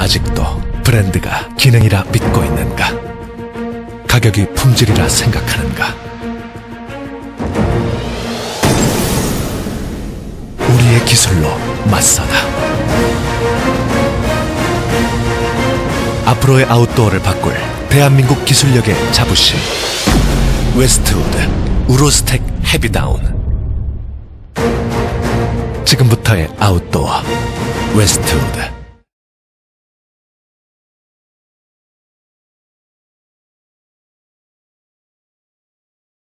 아직도 브랜드가 기능이라 믿고 있는가? 가격이 품질이라 생각하는가? 우리의 기술로 맞서다. 앞으로의 아웃도어를 바꿀 대한민국 기술력의 자부심. 웨스트우드 우로스텍 heavy down. 지금부터의 아웃도어 웨스트우드.